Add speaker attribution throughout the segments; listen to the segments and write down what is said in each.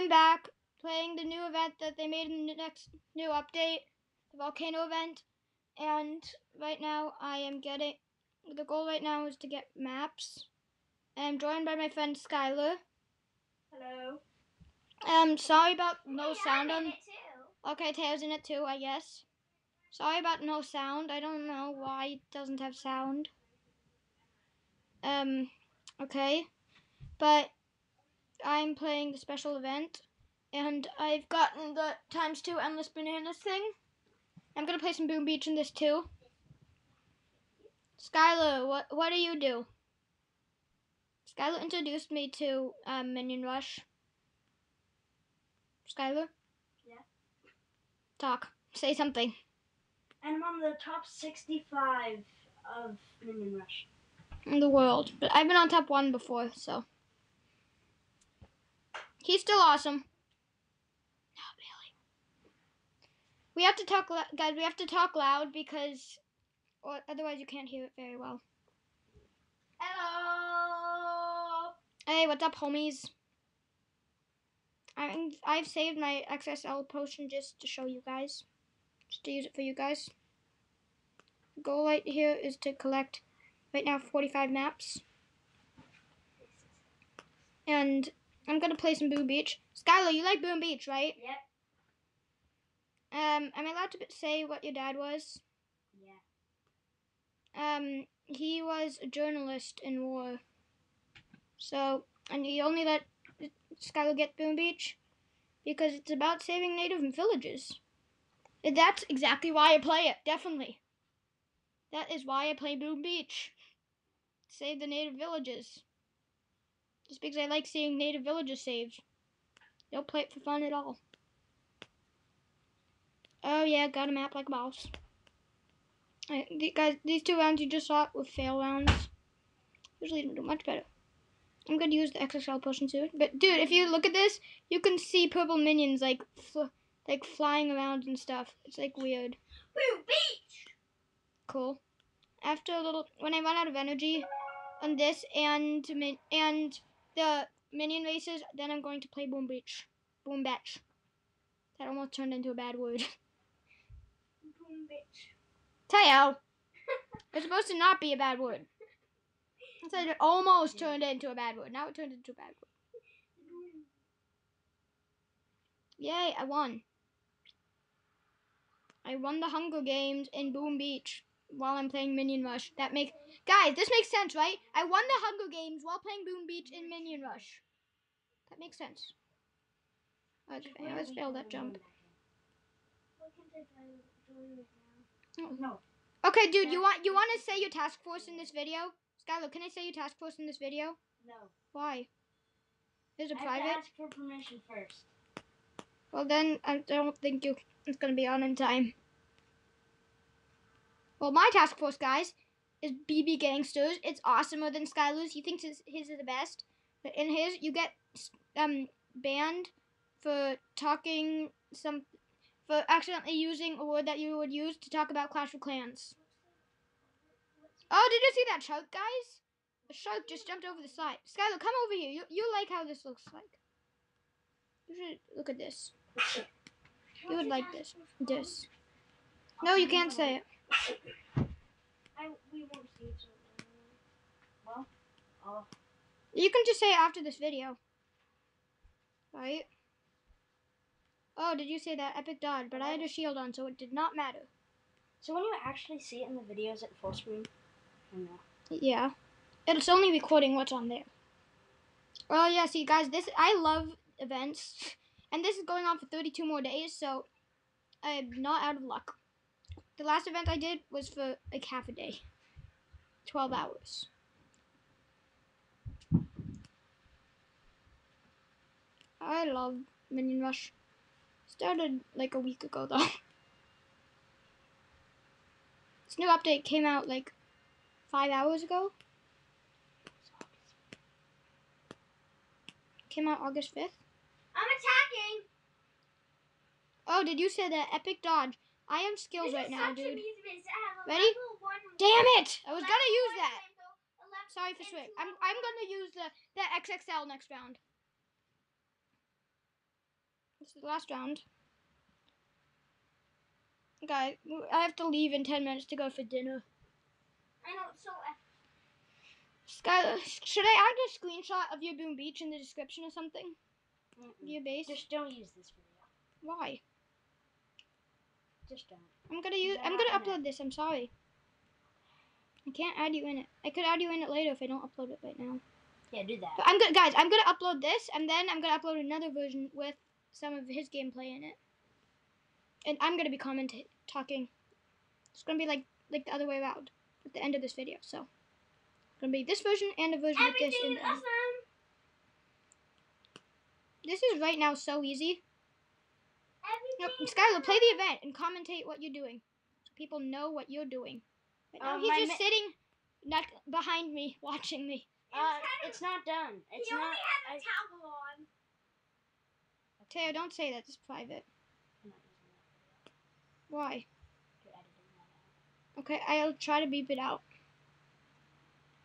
Speaker 1: I'm back playing the new event that they made in the next new update, the volcano event. And right now I am getting the goal right now is to get maps. And I'm joined by my friend Skylar.
Speaker 2: Hello.
Speaker 1: Um sorry about no
Speaker 2: Hey,
Speaker 1: sound on
Speaker 2: it too.
Speaker 1: Okay, Taylor's in it too, I guess. Sorry about no sound. I don't know why it doesn't have sound. Um, okay. But I'm playing the special event, and I've gotten the times two endless bananas thing. I'm gonna play some Boom Beach in this too. Skylar, what what do you do? Skylar introduced me to um, Minion Rush. Skylar?
Speaker 2: Yeah.
Speaker 1: Talk. Say something.
Speaker 2: And I'm on the top 65 of Minion Rush.
Speaker 1: in the world. But I've been on top one before, so he's still awesome. Not really. We have to talk, guys. We have to talk loud because, or otherwise you can't hear it very well.
Speaker 2: Hello.
Speaker 1: Hey, what's up, homies? I'm, I've saved my XXL potion just to show you guys, just to use it for you guys. The goal right here is to collect right now 45 maps. And I'm gonna play some Boom Beach. Skylar, you like Boom Beach, right?
Speaker 2: Yep.
Speaker 1: Um, am I allowed to say what your dad was?
Speaker 2: Yeah.
Speaker 1: Um, he was a journalist in war. So, and he only let Skylar get Boom Beach because it's about saving native villages. And that's exactly why I play it, definitely. That is why I play Boom Beach. Save the native villages. Just because I like seeing native villages saved. Don't play it for fun at all. Oh yeah, got a map like a boss. Alright, the, guys, these two rounds you just saw were fail rounds. Usually don't do much better. I'm gonna use the XXL potion soon. But dude, if you look at this, you can see purple minions like fl- like flying around and stuff. It's like weird.
Speaker 2: Boom Beach.
Speaker 1: Cool. After a little, when I run out of energy on this and min- and the minion races, then I'm going to play Boom Beach. Boom Batch. That almost turned into a bad word.
Speaker 2: Boom Beach.
Speaker 1: Teo! It's supposed to not be a bad word. I said it almost turned into a bad word. Now it turned into a bad word. Yay, I won. I won the Hunger Games in Boom Beach while I'm playing Minion Rush. That make guys, this makes sense, right? I won the Hunger Games while playing Boom Beach in Minion Rush. That makes sense. It's- I always failed that jump.
Speaker 2: What can I join right now? No.
Speaker 1: Okay, dude, you want you want to say your task force in this video? Skylar, can I say your task force in this video?
Speaker 2: No.
Speaker 1: Why? Is it
Speaker 2: I have to
Speaker 1: private?
Speaker 2: ask for permission first.
Speaker 1: Well, then I don't think you it's gonna be on in time. Well, my task force, guys, is BB Gangsters. It's awesomer than Skylar's. He thinks his, his is the best, but in his, you get um banned for talking some for accidentally using a word that you would use to talk about Clash of Clans. Oh, did you see that shark, guys? A shark just jumped over the side. Skylar, come over here. You you like how this looks like? You should look at this. You would like this. This. No, you can't say it.
Speaker 2: I, we won't see each other. Well.
Speaker 1: You can just say after this video. Right? Oh, did you say that? Epic dodge, but I had a shield on, so it did not matter.
Speaker 2: So when you actually see it in the videos at full screen? No?
Speaker 1: Yeah. It's only recording what's on there. Oh, yeah, see, guys, this, I love events. And this is going on for 32 more days, so I'm not out of luck. The last event I did was for like half a day. 12 hours. I love Minion Rush. Started like a week ago though. This new update came out like five hours ago. Came out August 5th.
Speaker 2: I'm attacking!
Speaker 1: Oh, did you say that? Epic dodge. I am skills right now, dude.
Speaker 2: An easy base. I have a
Speaker 1: Ready? Damn it! I was gonna use that.
Speaker 2: rainbow, a level-
Speaker 1: Sorry for swearing. I'm I'm gonna use the the XXL next round. This is the last round. Guys, I have to leave in 10 minutes to go for dinner.
Speaker 2: I know it's so.
Speaker 1: Skylar, should I add a screenshot of your Boom Beach in the description or something?
Speaker 2: Mm-mm.
Speaker 1: Your base?
Speaker 2: Just don't use this video.
Speaker 1: Why?
Speaker 2: Just don't.
Speaker 1: I'm gonna use. I'm gonna upload this. I'm sorry. I can't add you in it. I could add you in it later if I don't upload it right now.
Speaker 2: Yeah, do that.
Speaker 1: But I'm gonna, guys. I'm gonna upload this, and then I'm gonna upload another version with some of his gameplay in it. And I'm gonna be commenting, talking. It's gonna be like like the other way around at the end of this video. So, it's gonna be this version and a version with this. In
Speaker 2: Everything is
Speaker 1: the end.
Speaker 2: awesome.
Speaker 1: This is right now so easy. Nope. Skylar, play the event and commentate what you're doing, so people know what you're doing. Right now
Speaker 2: Um,
Speaker 1: he's just sitting, not behind me, watching me.
Speaker 2: Uh, it's not done. It's
Speaker 3: he
Speaker 2: not.
Speaker 3: only
Speaker 2: I,
Speaker 3: has a towel on.
Speaker 1: Taylor, don't say that. It's private.
Speaker 2: I'm not using that
Speaker 1: Why?
Speaker 2: for editing that out.
Speaker 1: Okay, I'll try to beep it out.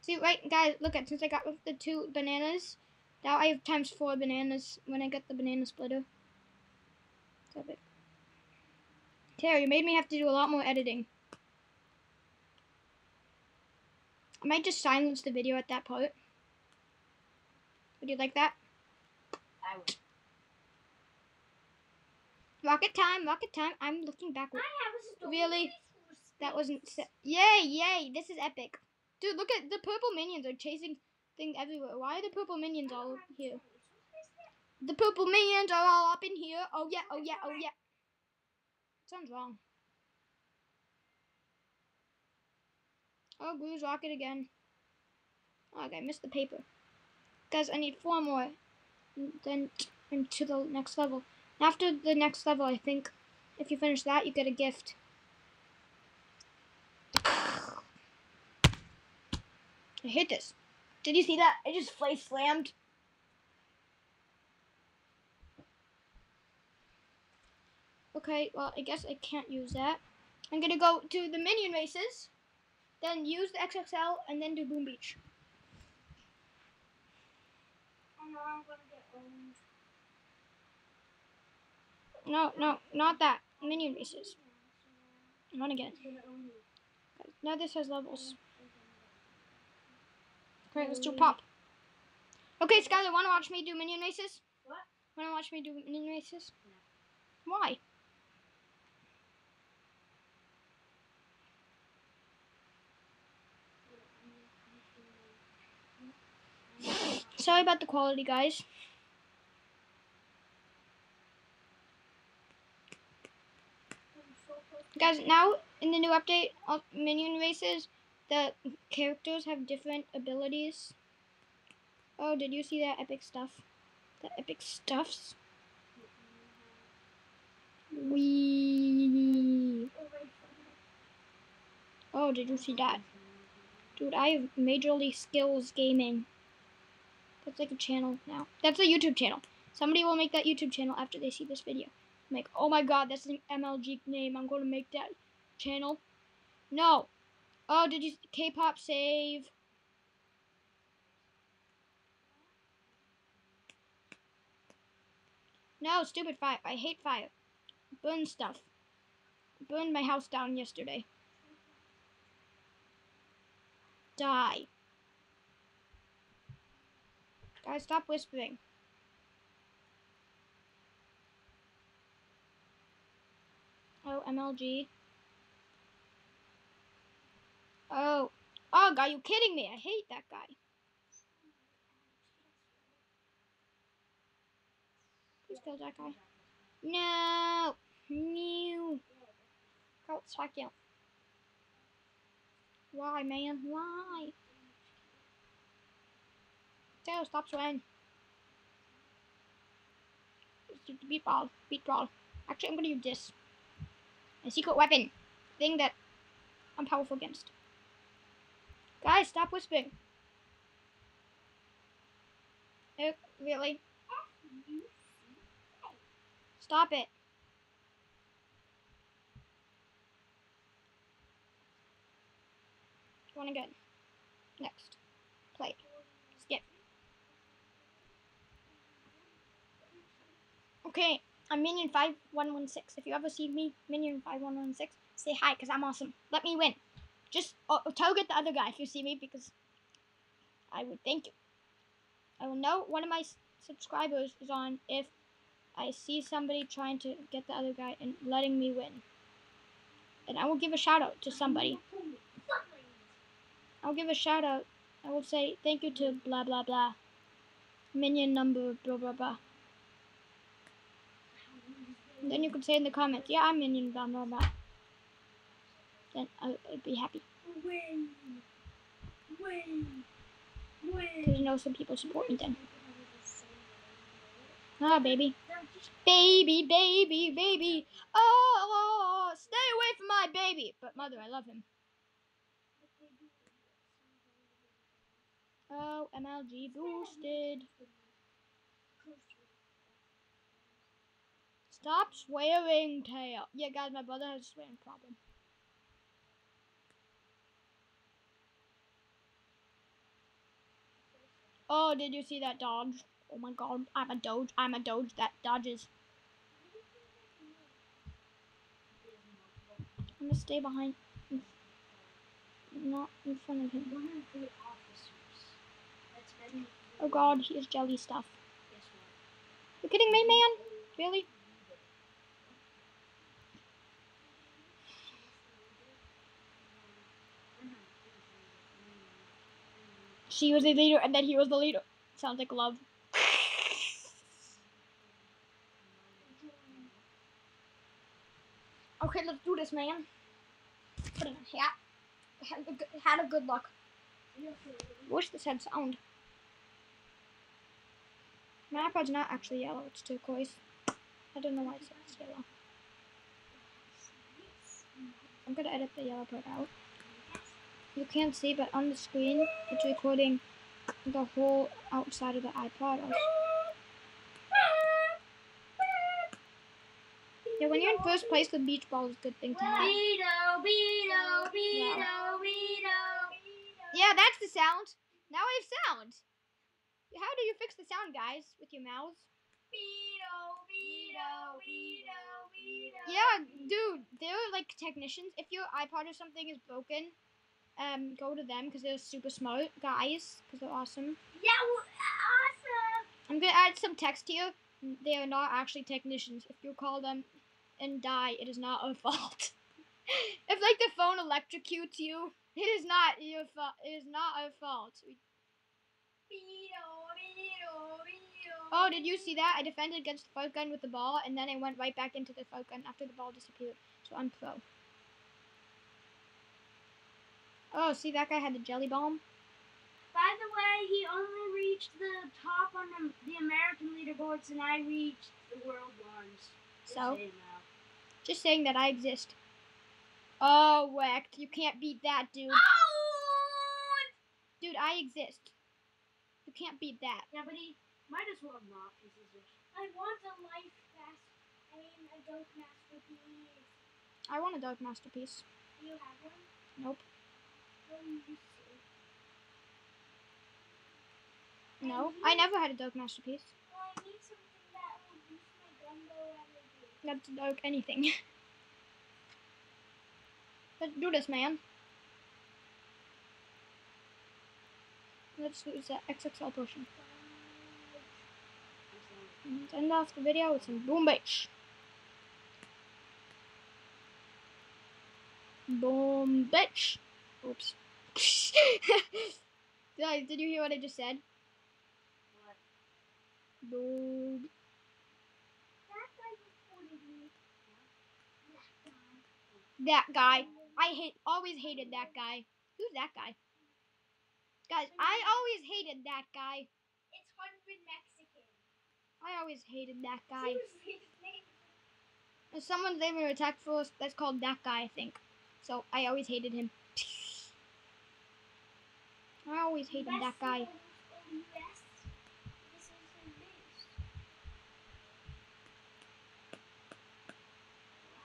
Speaker 1: See, right, guys, look at since I got the two bananas, now I have times four bananas when I get the banana splitter. Stop it. Taylor, you made me have to do a lot more editing. I might just silence the video at that part. Would you like that?
Speaker 2: I would.
Speaker 1: Rocket time, rocket time. I'm looking backward.
Speaker 3: I have a story.
Speaker 1: Really? That wasn't.
Speaker 3: space.
Speaker 1: Se- yay, yay! This is epic, dude. Look at the purple minions are chasing things everywhere. Why are the purple minions all here? The purple minions are all up in here. Oh yeah, oh yeah, oh yeah. Sounds wrong. Oh, Gru's rocket again. Oh, okay, I missed the paper. Guys, I need four more. Then into the next level. After the next level, I think if you finish that, you get a gift. I hate this. Did you see that? I just face slammed. Okay, well, I guess I can't use that. I'm gonna go to the minion races, then use the XXL, and then do Boom Beach.
Speaker 3: Oh no, I'm gonna get owned.
Speaker 1: No, no, not that. Minion races. Run again.
Speaker 3: He's gonna own me.
Speaker 1: Now this has levels. Great, let's do pop. Okay, Skylar, wanna watch me do minion races?
Speaker 3: What?
Speaker 1: Wanna watch me do minion races? Why? Sorry about the quality, guys. Guys, now in the new update of minion races, the characters have different abilities. Oh, did you see that epic stuff? The epic stuffs? Wee. Oh, did you see that? Dude, I have Majorly Skills Gaming. That's like a channel now. That's a YouTube channel. Somebody will make that YouTube channel after they see this video. I'm like, oh my god, that's an MLG name. I'm going to make that channel. No. Oh, did you K-pop save? No, stupid fire. I hate fire. Burn stuff. Burned my house down yesterday. Die. Guys, stop whispering. Oh, MLG. Oh. Oh, God, you kidding me? I hate that guy. Please kill that guy. No. No. Go, fuck you. Why, man? Why? Taylor, stop ball. Beat ball. Actually, I'm gonna use this. A secret weapon. Thing that I'm powerful against. Guys, stop whispering. Eh, really? Stop it. One again. Next. Play. Skip. Okay, I'm Minion five one one six. If you ever see me, Minion five one one six, say hi because I'm awesome. Let me win. Just uh, target the other guy if you see me because I would thank you. I will know one of my subscribers is on if I see somebody trying to get the other guy and letting me win. And I will give a shout out to somebody. I'll give a shout out. I will say thank you to blah blah blah. Minion number blah blah blah. And then you can say in the comments, yeah, I'm minion blah blah blah. Then I- I'd be happy.
Speaker 2: Win. Win. Win.
Speaker 1: Because you know some people support me then. Ah, baby. Baby, baby, baby. Oh, stay away from my baby. But mother, I love him. Oh, MLG boosted. Stop swearing, tail. Yeah, guys, my brother has a swearing problem. Oh, did you see that dodge? Oh my god, I'm a doge. I'm a doge that dodges. I'm gonna stay behind, not in front of him. Oh god, he has jelly stuff.
Speaker 2: Guess what?
Speaker 1: You kidding me, man? Really? She was the leader, and then he was the leader. Sounds like love. Okay, let's do this, man. Put a hat. Had a good, luck. Wish this had sound. My iPod's not actually yellow, it's turquoise. I don't know why it says yellow. I'm gonna edit the yellow part out. You can't see, but on the screen, it's recording the whole outside of the iPod. Yeah, when you're in first place, the beach ball is a good thing to have.
Speaker 2: Beto, Beto.
Speaker 1: Yeah, that's the sound. Now we have sound. How do you fix the sound, guys? With your mouths? Yeah, dude, they're like technicians. If your iPod or something is broken, um, go to them because they're super smart guys. Because they're awesome.
Speaker 2: Yeah, awesome.
Speaker 1: I'm gonna add some text here. They are not actually technicians. If you call them and die, it is not our fault. if like the phone electrocutes you, it is not your fault. It is not our fault. We-. Oh, did you see that? I defended against the fart gun with the ball, and then I went right back into the fart gun after the ball disappeared. So I'm pro. Oh, see that guy had the jelly bomb.
Speaker 2: By the way, he only reached the top on the, the American leaderboards, and I reached the world ones. Just
Speaker 1: So?
Speaker 2: saying.
Speaker 1: Just saying that I exist. Oh, wrecked. You can't beat that, dude.
Speaker 2: Oh!
Speaker 1: Dude, I exist. You can't beat that.
Speaker 2: Yeah, but he might as well not, because he's.
Speaker 3: I want a life fast. I mean, a dope masterpiece.
Speaker 1: I want a dark masterpiece.
Speaker 3: Do you have one?
Speaker 1: Nope.
Speaker 3: What do you see?
Speaker 1: No, I never had a dark masterpiece. That's dark anything. Let's do this, man. Let's use that XXL potion. And end off the video with some boom bitch. Boom bitch. Oops. Guys, did you hear what I just said?
Speaker 2: What?
Speaker 1: Boom.
Speaker 3: That guy reported me. That guy.
Speaker 1: That guy. I hate always hated that guy. Who's that guy? Guys, I always hated that guy.
Speaker 3: It's hundred Mexican.
Speaker 1: I always hated that guy. Someone's name in attack force that's called that guy, I think. So I always hated him. I always hated that guy.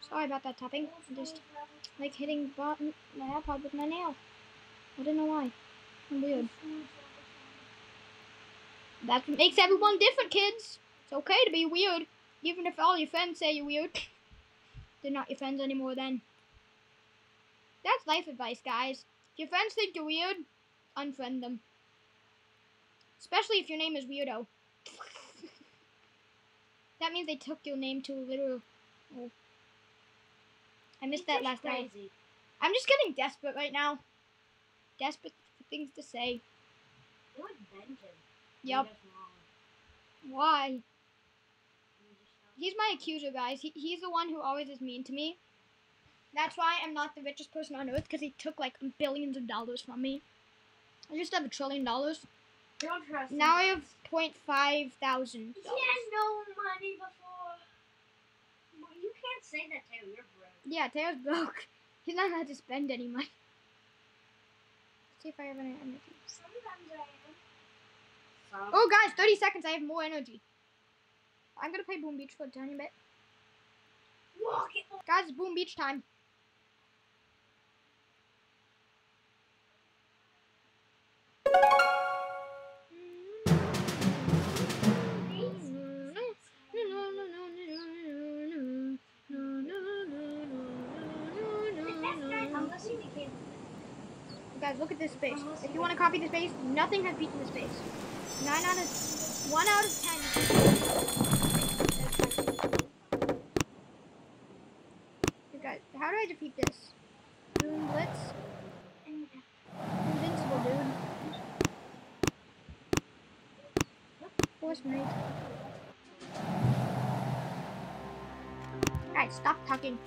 Speaker 1: Sorry about that tapping. I just like hitting button my iPod with my nail. I don't know why. I'm weird. That makes everyone different, kids. It's okay to be weird. Even if all your friends say you're weird, they're not your friends anymore then. That's life advice, guys. If your friends think you're weird, unfriend them. Especially if your name is Weirdo. that means they took your name to a literal. Oh. I missed that last night.
Speaker 2: crazy.
Speaker 1: I'm just getting desperate right now. Desperate for things to say.
Speaker 2: You bend him.
Speaker 1: Yep.
Speaker 2: He does wrong.
Speaker 1: Why?
Speaker 2: You just don't-
Speaker 1: He's my accuser, guys. He, he's the one who always is mean to me. That's why I'm not the richest person on earth, because he took like billions of dollars from me. I used to have a trillion dollars.
Speaker 2: Don't trust
Speaker 1: Now I have point five thousand.
Speaker 2: He had no money before. Well, you can't say that, Taylor. You're broke.
Speaker 1: Yeah, Taylor's broke. He's not allowed to spend any money. Let's see if I have any energy.
Speaker 3: Sometimes I am.
Speaker 2: Some-
Speaker 1: Oh, guys, 30 seconds. I have more energy. I'm gonna play Boom Beach for a tiny bit.
Speaker 2: Walk it.
Speaker 1: Guys, it's Boom Beach time. Guys, look at this space. If you want to copy the space, nothing has beaten the space. Nine out of one out of ten. You guys, how do I defeat this? Boom Blitz. Invincible, dude. Force Knight. Guys, stop talking.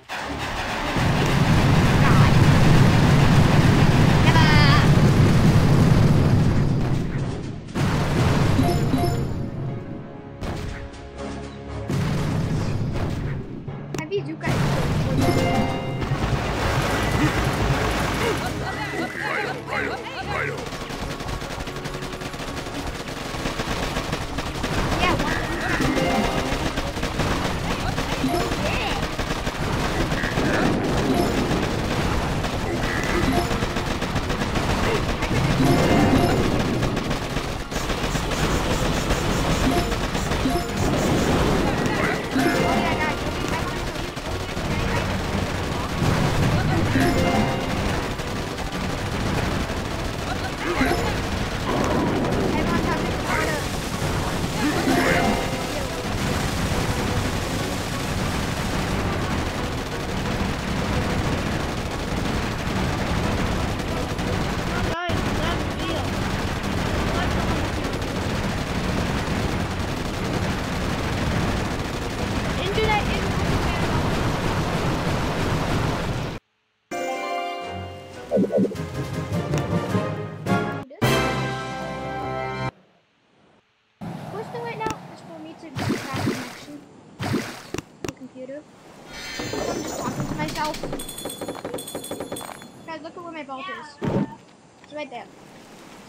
Speaker 1: Right there.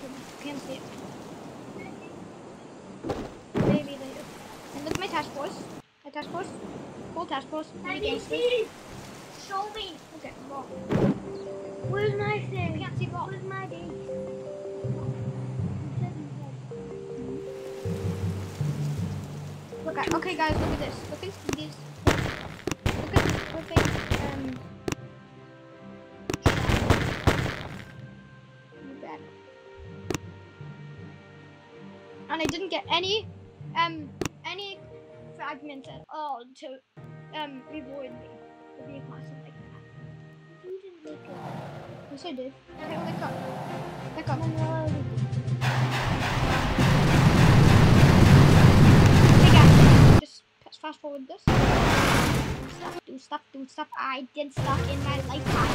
Speaker 1: So you can't see it. Maybe later. And look at my task force. My task force. Full task force. Mini gangsters.
Speaker 3: Show me.
Speaker 1: Okay, vault.
Speaker 3: Where's my
Speaker 1: You
Speaker 3: thing?
Speaker 1: can't see vault.
Speaker 3: Where's my?
Speaker 1: Look at, okay guys, look at this. Look at these. Any, um, any fragments at all to, um, reward me for being awesome like that.
Speaker 3: You didn't make it.
Speaker 1: Yes, I did. Okay, well, let go. Let go. Hey guys, just fast forward this. Stuff, do stuff, do stuff. I did stuff in my lifetime.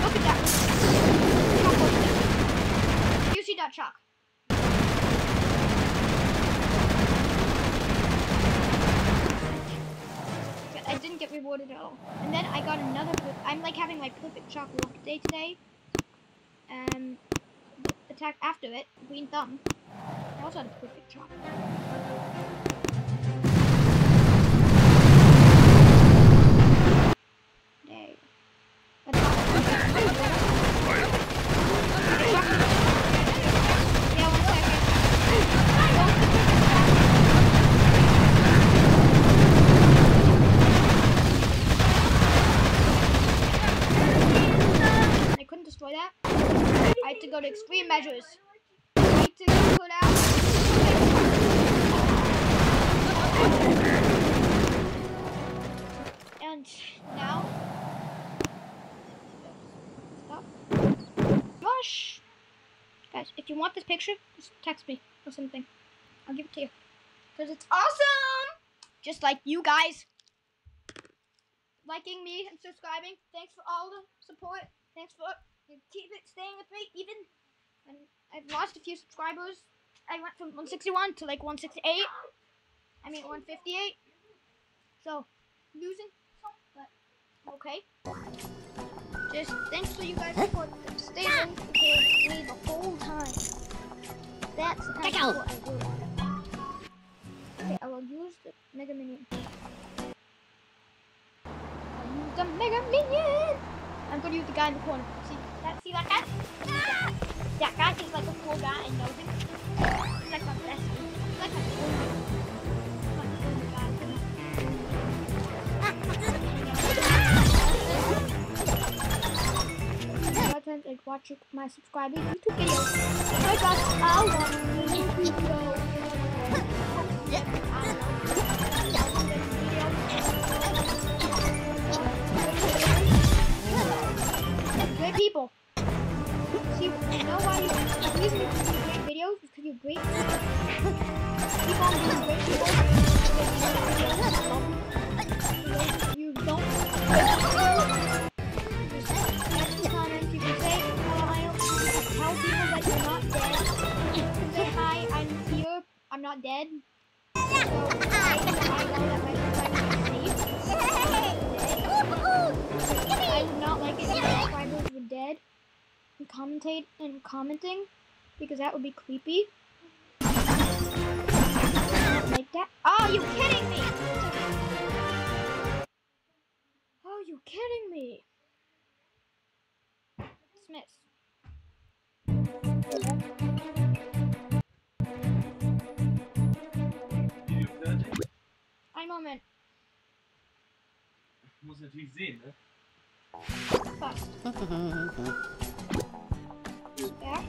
Speaker 1: Look at that. Chalk over there. You see that chalk? But Rewarded at all. And then I got another. I'm like having my perfect chalk luck day today. Um, attack after it, green thumb. I also had a perfect chalk. There. That's all. I had to go to extreme measures. I to. And now. Stop. Gosh! Guys, if you want this picture, just text me or something. I'll give it to you. Because it's awesome! Just like you guys liking me and subscribing. Thanks for all the support. Thanks for keep it staying with me even when I've lost a few subscribers. I went from 161 to like 168. I mean 158. So losing some, but okay. Just thanks for you guys for staying with me the whole time. That's the kind of what I do. Okay, I will use the Mega Minion. I'll use the Mega Minion! I'm gonna use the guy in the corner. See that? See that guy? Ah! That guy is like a cool guy. I know him. He's like my best friend. Like cool guy. I watch my subscribers YouTube videos. I people. See, you know why you, the reason you do great videos is because you're great people. Keep on being great people. You don't. Just comments, you can say, oh, I don't tell people that you're not dead. You can say, hi, I'm here. I'm not dead. So, I, I know that my subscribers are safe. I would not like it if my subscribers were dead and commentate and commenting because that would be creepy. Like that. Oh, you kidding me? Oh, you kidding me? Smith.
Speaker 4: Video fertig.
Speaker 1: Ein Moment.
Speaker 4: Muss natürlich sehen, ne?
Speaker 1: Fast.
Speaker 5: Uhum.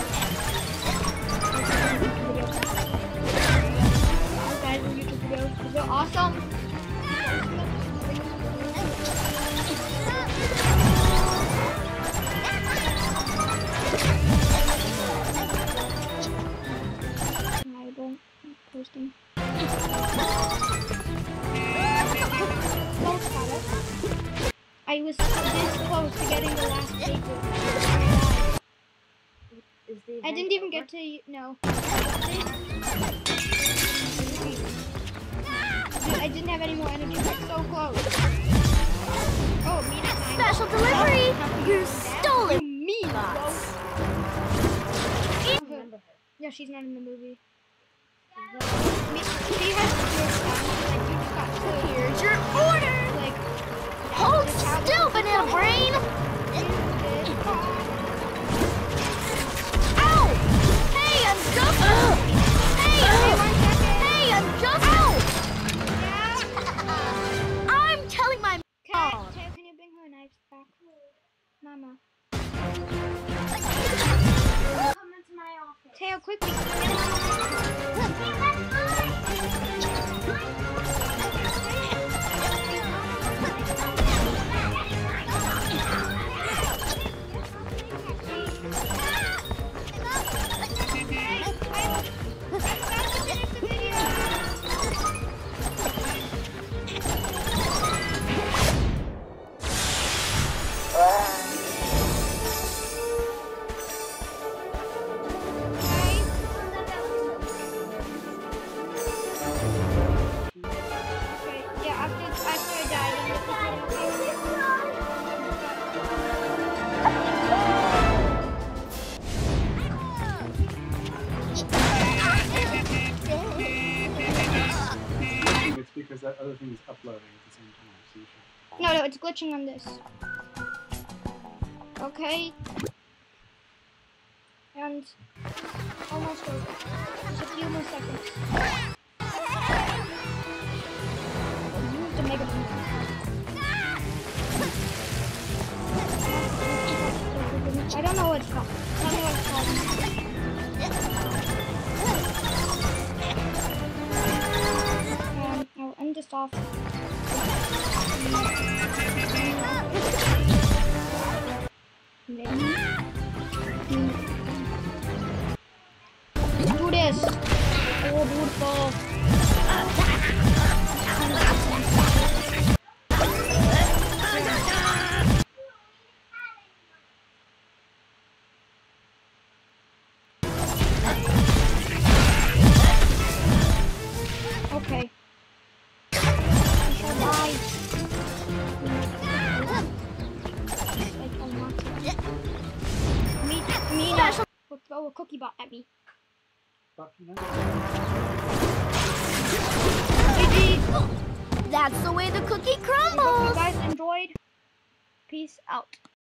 Speaker 5: brain! Ow! Hey, I'm. Hey, hey, I'm just. I'm telling my mom.
Speaker 1: Tayo, can you bring her knives back? Mama.
Speaker 2: Come into my office.
Speaker 1: Tayo, quickly. It's glitching on this. Okay. And almost over. Just a few more seconds. I don't know what it's called. I don't know what it's called. Um, I'll end this off. Oh, beautiful. Throw a cookie bot at me.
Speaker 6: Stop, you know?
Speaker 1: GG.
Speaker 5: That's the way the cookie
Speaker 1: Hope you
Speaker 5: crumbles.
Speaker 1: guys enjoyed. Peace out.